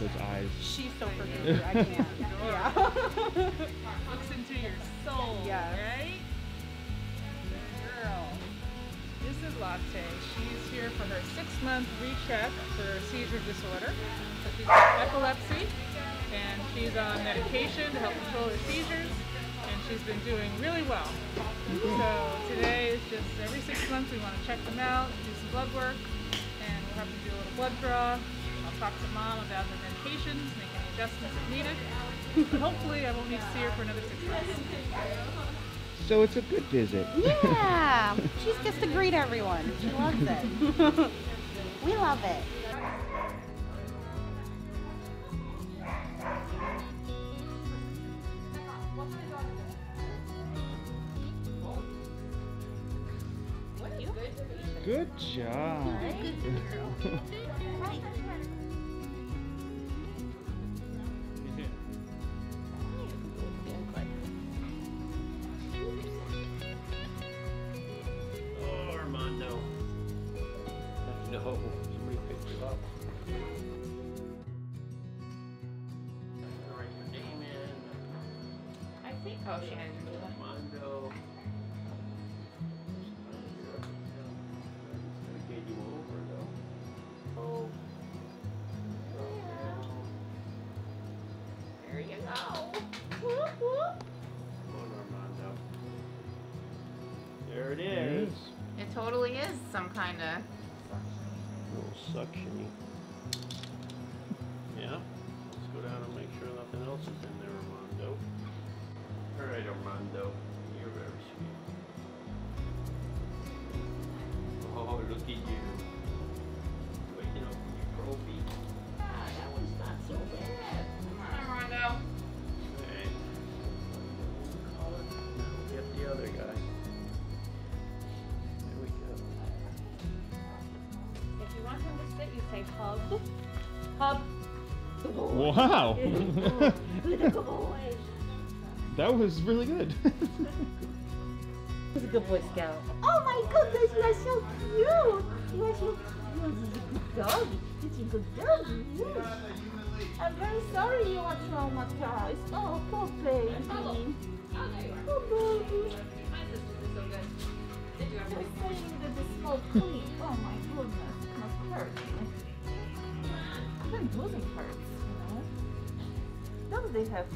Those eyes. She's so freaking cute. I can't. yeah. Looks into your soul, Yes. right? Girl. This is Latte. She's here for her six-month recheck for seizure disorder. So she's got epilepsy, and she's on medication to help control her seizures, and she's been doing really well. So today is just every six months we want to check them out, do some blood work, and we'll have to do a little blood draw. I'll talk to mom about her medications, make any adjustments if needed. But hopefully I won't need to see her for another six months. So it's a good visit. Yeah. She's just to greet everyone. She loves it. we love it. Good job. Oh, Somebody picked up. I think, oh, she had Armondo. Gonna get you over though. Oh. There you go. Come on, Armondo. There it is. It totally is some kind of. Suctiony. Hub. Wow. that was really good. He's a good Boy Scout. Oh my goodness, you are so cute. You are so cute. This is a good dog. It's a good dog. Yes. I'm very sorry you are traumatized. Oh, poor baby. Poor baby. They're saying that the small clean. Oh my goodness, it must hurt. Even losing hurts, you know. Dogs, they have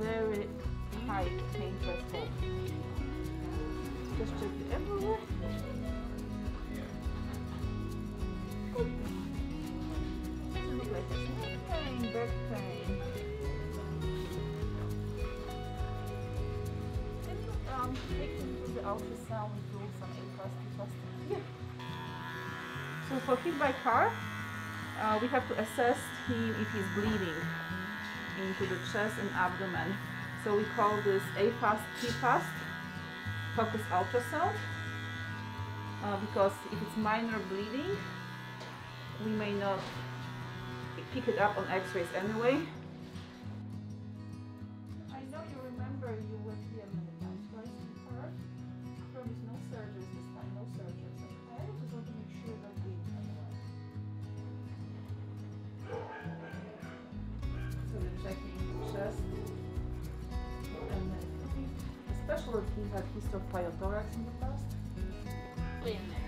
very high pain threshold. Just check it everywhere. Doesn't look like no pain, back pain. Can you um take him to the ultrasound do some B plus? Yeah. So for hit by car, uh, we have to assess him if he's bleeding into the chest and abdomen. So we call this A fast, T fast focus ultrasound uh, because if it's minor bleeding, we may not pick it up on x-rays anyway. Especially if he had pyothorax in the past. In there.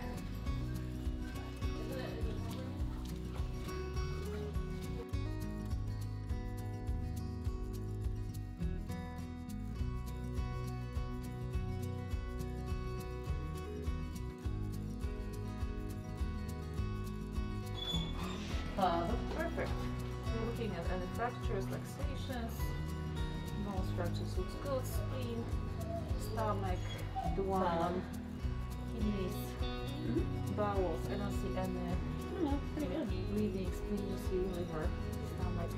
Uh, Perfect. We're looking at any fractures, luxations, nose fractures looks good, spleen, stomach, duodenum, kidneys, mm-hmm. bowels. I don't see any no, uh, mm-hmm. pretty good. bleeding, spleen, you see liver, stomach.